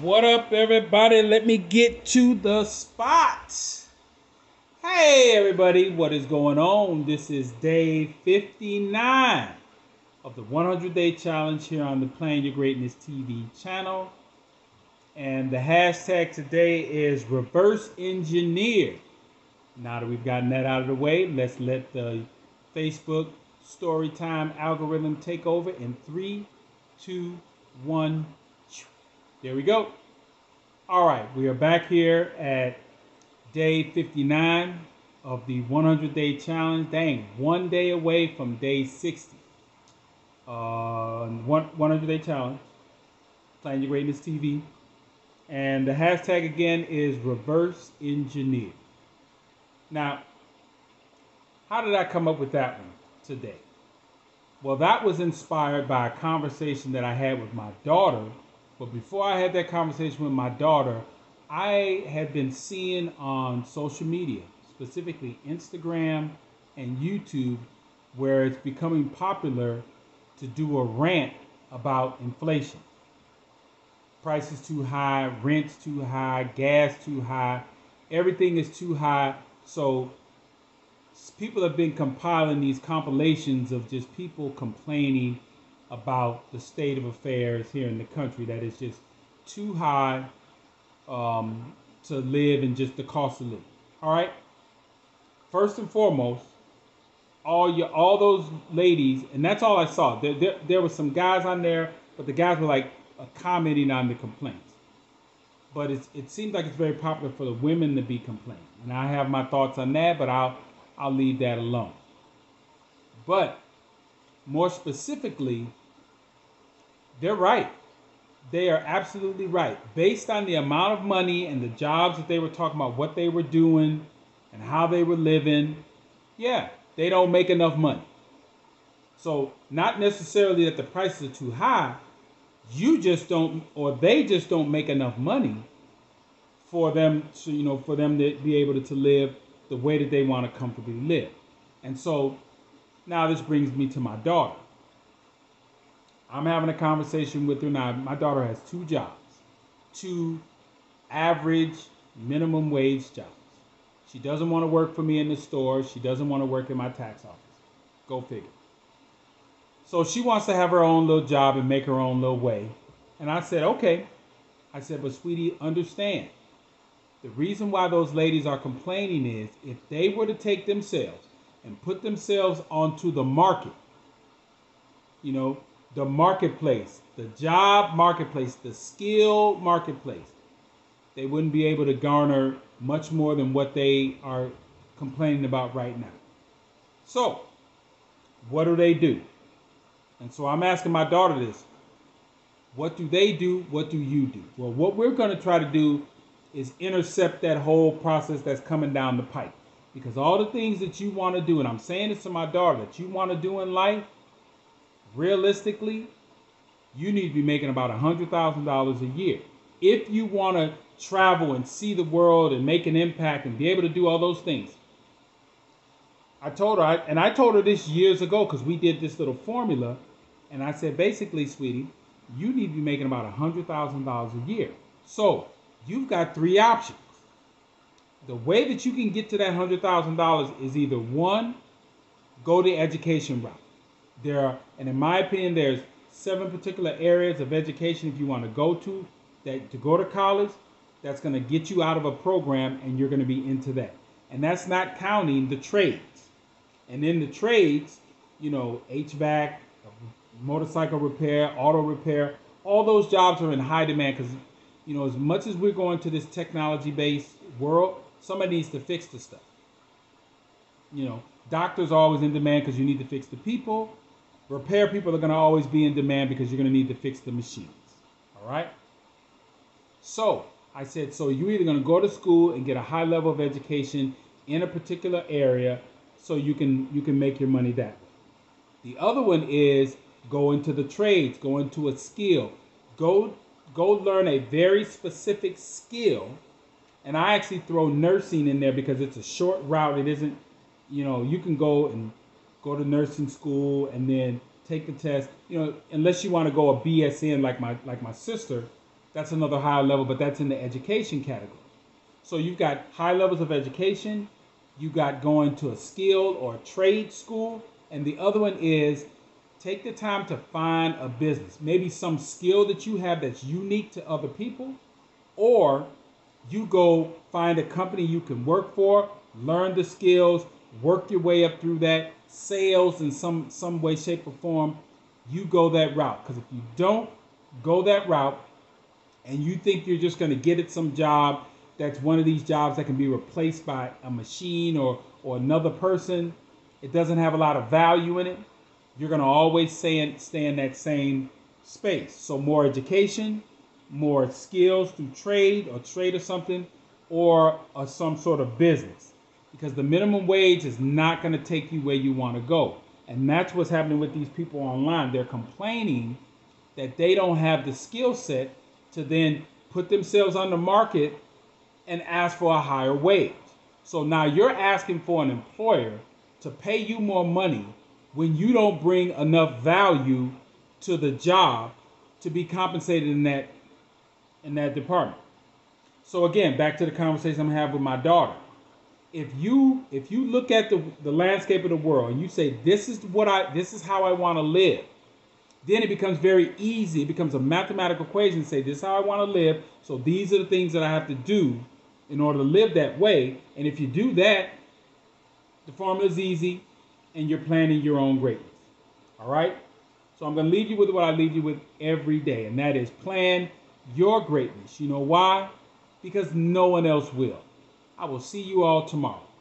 What up, everybody? Let me get to the spot. Hey, everybody, what is going on? This is day 59 of the 100 Day Challenge here on the Plan Your Greatness TV channel. And the hashtag today is reverse engineer. Now that we've gotten that out of the way, let's let the Facebook story time algorithm take over in three, two, one. There we go. All right, we are back here at day 59 of the 100 day challenge. Dang, one day away from day 60. Uh, one 100 day challenge. Plan Your Greatness TV. And the hashtag again is reverse engineer. Now, how did I come up with that one today? Well, that was inspired by a conversation that I had with my daughter but before I had that conversation with my daughter, I had been seeing on social media, specifically Instagram and YouTube, where it's becoming popular to do a rant about inflation. Prices too high, rent's too high, gas too high, everything is too high. So people have been compiling these compilations of just people complaining about the state of affairs here in the country that is just too high um, to live and just the cost of living. All right. First and foremost, all your all those ladies, and that's all I saw. There, there, there were some guys on there, but the guys were like uh, commenting on the complaints. But it's, it seems like it's very popular for the women to be complaining, and I have my thoughts on that, but I'll I'll leave that alone. But more specifically, they're right. They are absolutely right. Based on the amount of money and the jobs that they were talking about, what they were doing and how they were living, yeah, they don't make enough money. So, not necessarily that the prices are too high, you just don't, or they just don't make enough money for them to, you know, for them to be able to, live the way that they want to comfortably live. And so now this brings me to my daughter. I'm having a conversation with her now. My daughter has two jobs, two average minimum wage jobs. She doesn't want to work for me in the store. She doesn't want to work in my tax office. Go figure. So she wants to have her own little job and make her own little way. And I said, okay. I said, but sweetie, understand. The reason why those ladies are complaining is if they were to take themselves and put themselves onto the market, you know, the marketplace, the job marketplace, the skill marketplace, they wouldn't be able to garner much more than what they are complaining about right now. So, what do they do? And so I'm asking my daughter this. What do they do? What do you do? Well, what we're going to try to do is intercept that whole process that's coming down the pipe. Because all the things that you want to do, and I'm saying this to my daughter, that you want to do in life, realistically, you need to be making about $100,000 a year. If you want to travel and see the world and make an impact and be able to do all those things. I told her, and I told her this years ago because we did this little formula. And I said, basically, sweetie, you need to be making about $100,000 a year. So you've got three options. The way that you can get to that $100,000 is either one, go the education route. There are, and in my opinion, there's seven particular areas of education if you want to go to that to go to college that's going to get you out of a program and you're going to be into that. And that's not counting the trades. And in the trades, you know, HVAC, motorcycle repair, auto repair, all those jobs are in high demand because, you know, as much as we're going to this technology based world, somebody needs to fix the stuff. You know, doctors are always in demand because you need to fix the people. Repair people are going to always be in demand because you're going to need to fix the machines. All right? So, I said, so you're either going to go to school and get a high level of education in a particular area so you can you can make your money that way. The other one is go into the trades, go into a skill. Go go learn a very specific skill. And I actually throw nursing in there because it's a short route. It isn't, you know, you can go and go to nursing school, and then take the test. You know, unless you want to go a BSN like my like my sister, That's another higher level, but that's in the education category. So you've got high levels of education, you got going to a skill or a trade school, and the other one is take the time to find a business, maybe some skill that you have that's unique to other people, or you go find a company you can work for, learn the skills, work your way up through that sales in some some way shape or form you go that route. Because if you don't go that route and you think you're just going to get at some job that's one of these jobs that can be replaced by a machine or or another person it doesn't have a lot of value in it you're going to always stay in, stay in that same space. So more education more skills through trade or trade or something or, or some sort of business because the minimum wage is not going to take you where you want to go. And that's what's happening with these people online. They're complaining that they don't have the skill set to then put themselves on the market and ask for a higher wage. So now you're asking for an employer to pay you more money when you don't bring enough value to the job to be compensated in that in that department. So again, back to the conversation I'm having with my daughter if you if you look at the, the landscape of the world and you say this is what I this is how I want to live, then it becomes very easy. It becomes a mathematical equation say this is how I want to live. So these are the things that I have to do in order to live that way. And if you do that, the formula is easy and you're planning your own greatness. All right? So I'm going to leave you with what I leave you with every day, and that is plan your greatness. You know why? Because no one else will. I will see you all tomorrow.